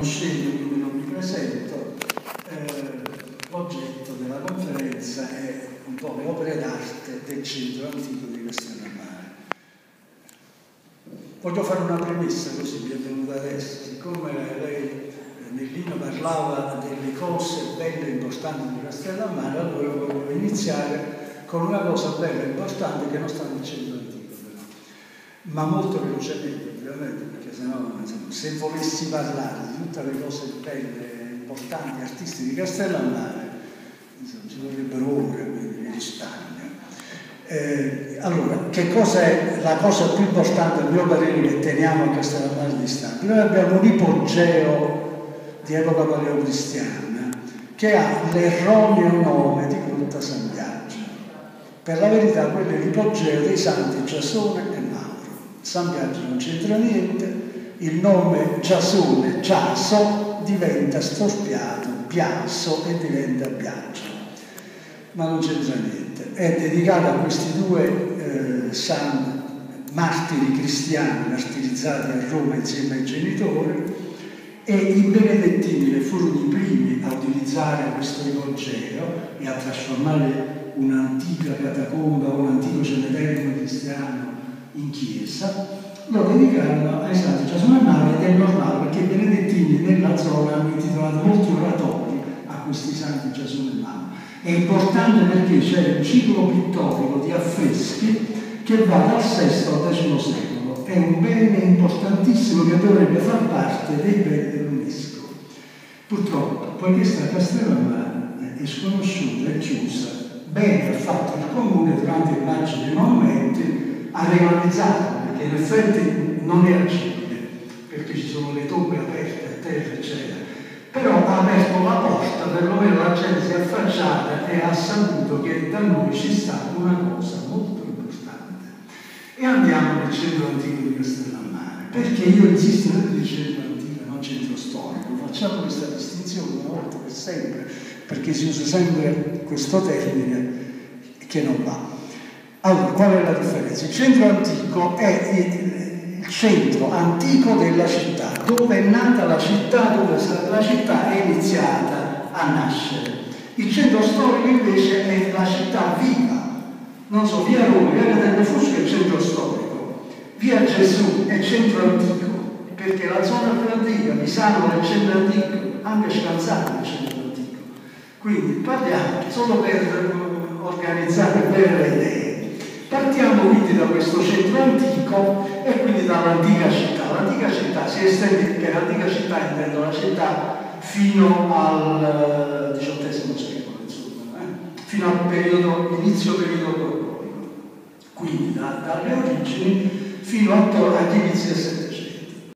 conoscete, quindi non mi presento. Eh, l'oggetto della conferenza è un po' le opere d'arte del centro antico di Castellammare. Voglio fare una premessa così mi è venuta adesso, siccome lei eh, nell'inno parlava delle cose belle e importanti di Castellammare, allora voglio iniziare con una cosa bella e importante che non sta nel centro antico, ma molto velocemente ovviamente, perché sennò insomma, se volessi parlare di tutte le cose belle, importanti, artistiche di Castellammare, insomma, ci vorrebbero ore, quindi mi risparmio. Eh, allora, che cosa è la cosa più importante, a mio parere, che teniamo a Castellammare di Stabia? Noi abbiamo un ipogeo di epoca paleocristiana che ha l'erroneo nome di Grotta San Biagio. Per la verità, quello è l'ipogeo dei santi Giasone e. San Biagio non c'entra niente, il nome Giasone, Giaso, diventa storpiato, Piasso e diventa Biagio. Ma non c'entra niente. È dedicato a questi due eh, san martiri cristiani martirizzati a Roma insieme ai genitori e i benedettini le furono i primi a utilizzare questo ipogeo e a trasformare un'antica catacomba un antico cimitero cristiano in chiesa, lo dedicarono ai santi Giasone e Maria è normale perché i benedettini nella zona hanno intitolato molti oratori a questi santi Giasone e Maria. È importante perché c'è un ciclo pittorico di affreschi che va dal VI al X secolo. È un bene importantissimo che dovrebbe far parte dei beni dell'UNESCO. Purtroppo, poiché sta Castellammare è sconosciuta e chiusa, bene ha fatto il comune durante il lancio dei monumenti ha regolarizzato, perché in effetti non è agibile, perché ci sono le tombe aperte a terra, eccetera. Però ha aperto la porta, perlomeno la gente si è affacciata e ha saputo che da noi ci sta una cosa molto importante. E andiamo nel centro antico di Castellammare, perché io insisto nel centro antico, non centro storico. Facciamo questa distinzione una volta per sempre, perché si usa sempre questo termine che non va. Allora, qual è la differenza? Il centro antico è il centro antico della città, dove è nata la città, dove la città è iniziata a nascere. Il centro storico invece è la città viva. Non so, via Roma, via Catania Fusco è il centro storico, via Gesù è il centro antico, perché la zona più antica, Misano è il centro antico, anche Scanzano è il centro antico. Quindi parliamo solo per organizzare bene le idee. Partiamo quindi da questo centro antico e quindi dall'antica città. L'antica città si estende, per l'antica città intendo la città fino al XVIII secolo, insomma, eh? fino al periodo, inizio periodo borbonico. Quindi da, dalle origini fino agli inizi del